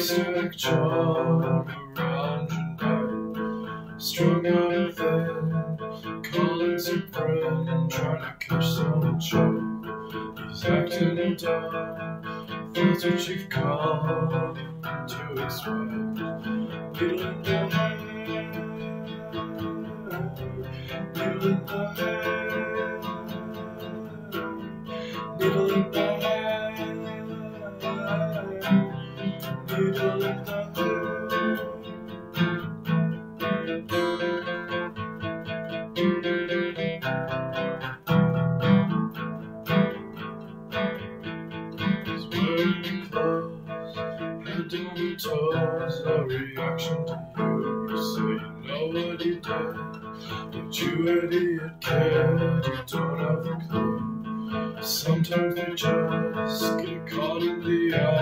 static charm around your. Strung out and thin, calling some friend, trying to catch some chick. He's acting dumb, that's what you've come to expect. Needle in the hay, needle in the hay, toes, no reaction to you. You say you know what he did, but you idiot kid, you don't have a clue. Sometimes they just get caught in the eye,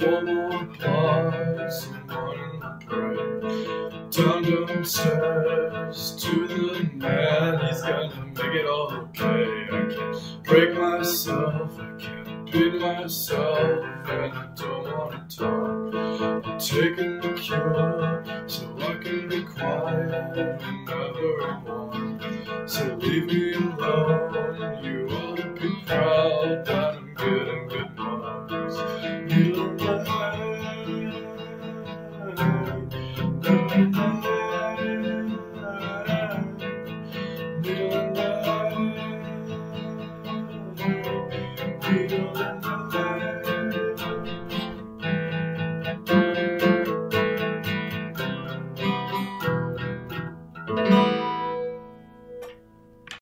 Four more blocks and the break. Down downstairs to the man, he's gonna make it all okay. I can't break myself, I can't beat myself, and I don't wanna talk. I'm taking the cure so I can be quiet whenever I want. So leave me alone, you needle in